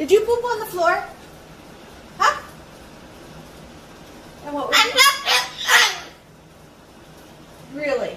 Did you poop on the floor? Huh? And what was Really?